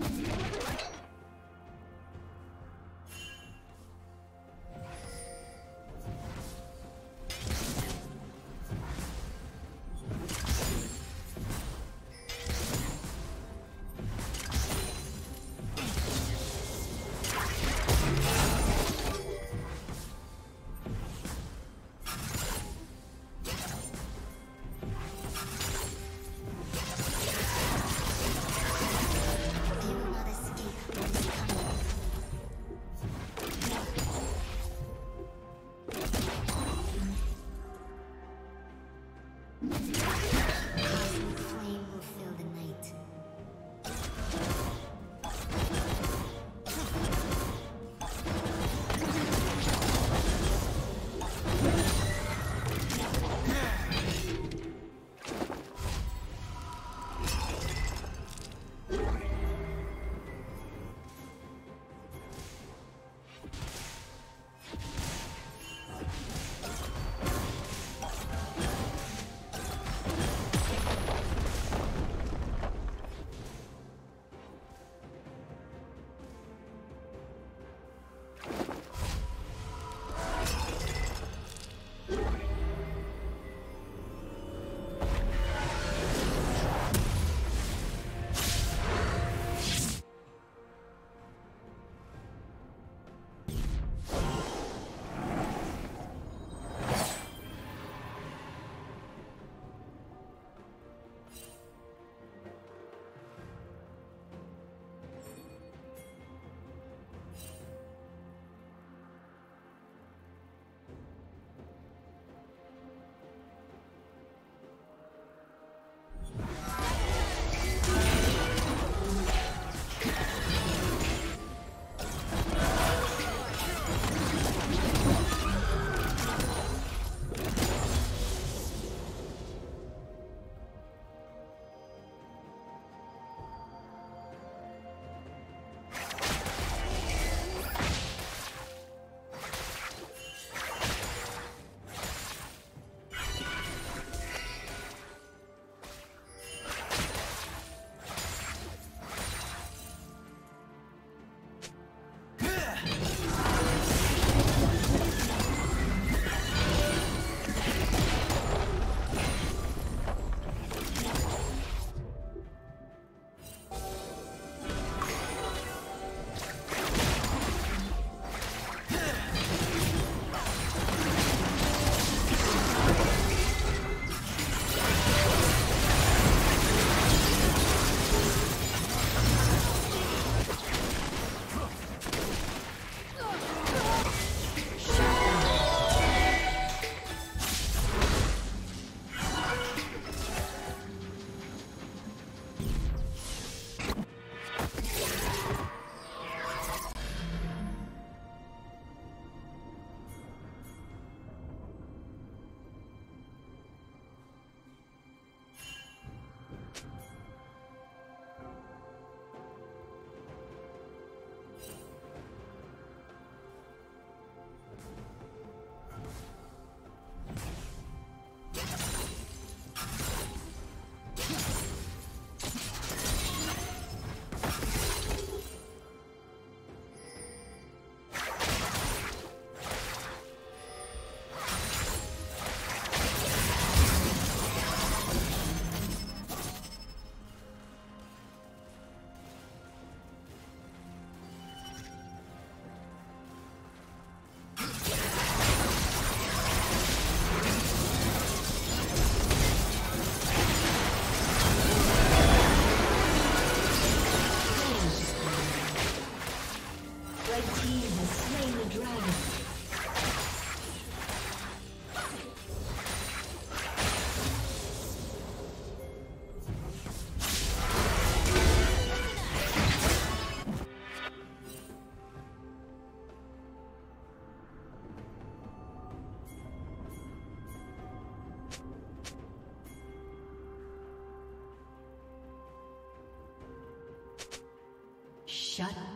ハハハハ!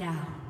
Down.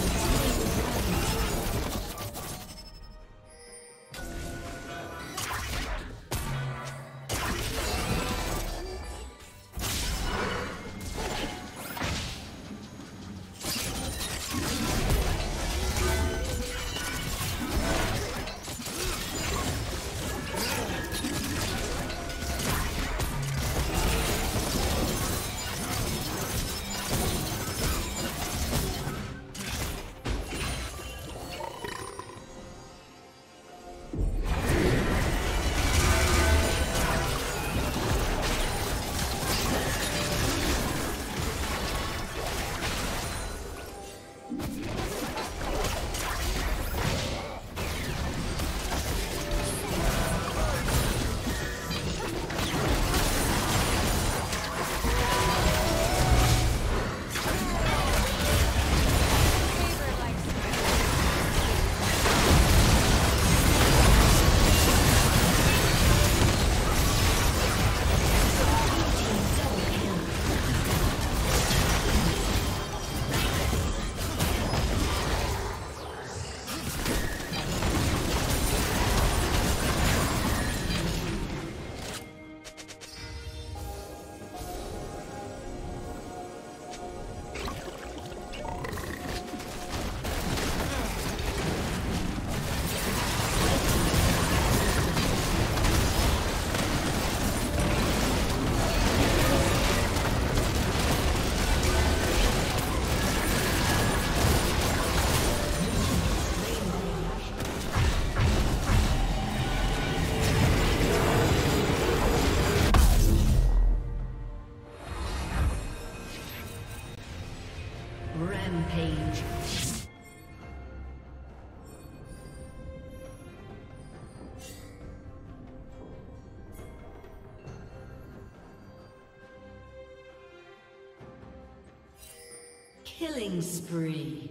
Killing spree.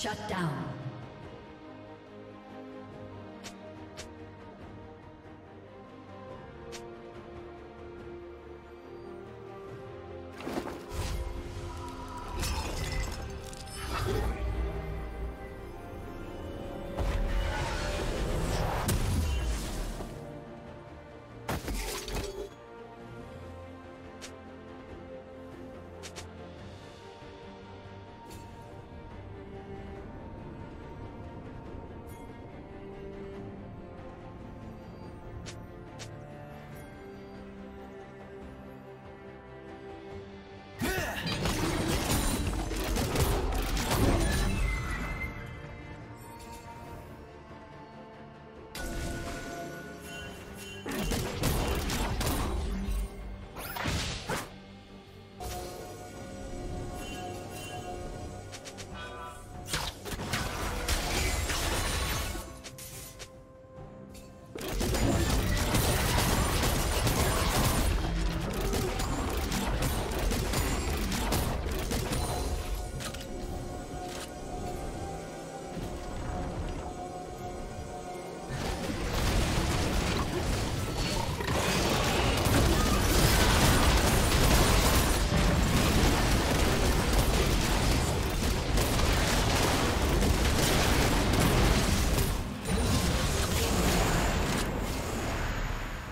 Shut down.